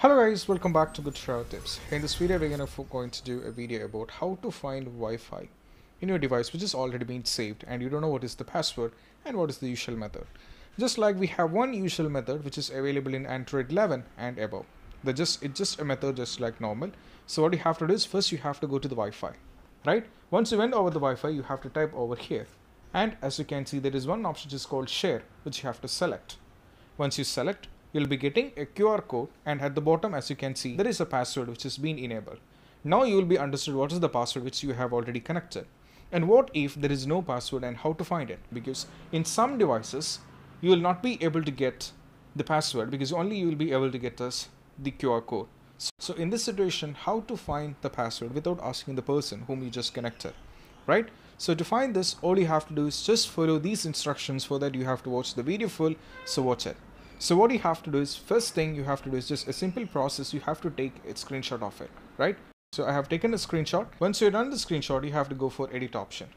Hello guys, welcome back to Get Droid Tips. In this video, we're gonna going to do a video about how to find Wi-Fi in your device which has already been saved and you don't know what is the password and what is the usual method. Just like we have one usual method which is available in Android 11 and above. The just it's just a method just like normal. So what you have to do is first you have to go to the Wi-Fi, right? Once you went over the Wi-Fi, you have to type over here, and as you can see, there is one option which is called Share, which you have to select. Once you select, you'll be getting a QR code and at the bottom as you can see there is a password which has been enabled. Now you will be understood what is the password which you have already connected. And what if there is no password and how to find it? Because in some devices you will not be able to get the password because only you will be able to get us the QR code. So in this situation how to find the password without asking the person whom you just connected, right? So to find this all you have to do is just follow these instructions for that you have to watch the video full so watch it. So what you have to do is first thing you have to do is just a simple process. You have to take a screenshot of it, right? So I have taken a screenshot. Once you're done the screenshot, you have to go for edit option.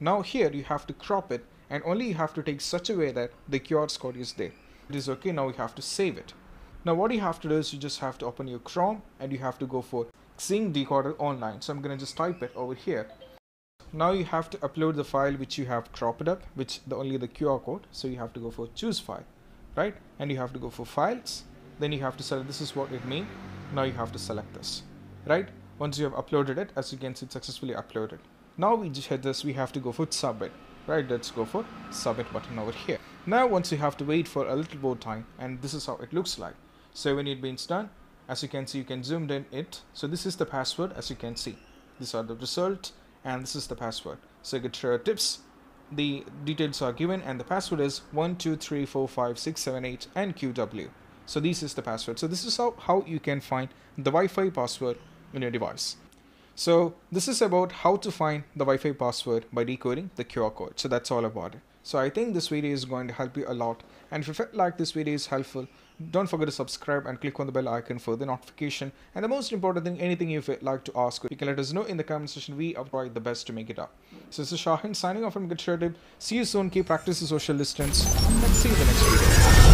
Now here you have to crop it and only you have to take such a way that the QR code is there. It is okay. Now you have to save it. Now what you have to do is you just have to open your Chrome and you have to go for ZXing Decoder Online. So I'm gonna just type it over here. Now you have to upload the file which you have cropped up, which the only the QR code. So you have to go for choose file right? And you have to go for files. Then you have to select this is what it means. Now you have to select this right? Once you have uploaded it as you can see successfully uploaded. Now we just hit this we have to go for submit right? Let's go for submit button over here. Now once you have to wait for a little more time and this is how it looks like. So when it being done as you can see you can zoom in it. So this is the password as you can see. These are the result and this is the password. So get your tips the details are given and the password is 1234567 and QW. So this is the password. So this is how, how you can find the Wi-Fi password in your device. So this is about how to find the Wi-Fi password by decoding the QR code. So that's all about it. So I think this video is going to help you a lot. And if you felt like this video is helpful, don't forget to subscribe and click on the bell icon for the notification. And the most important thing, anything you would like to ask, you can let us know in the comment section. We are try the best to make it up. So this is Shahin signing off from Good Tip. See you soon. Keep practicing social distance. And see you in the next video.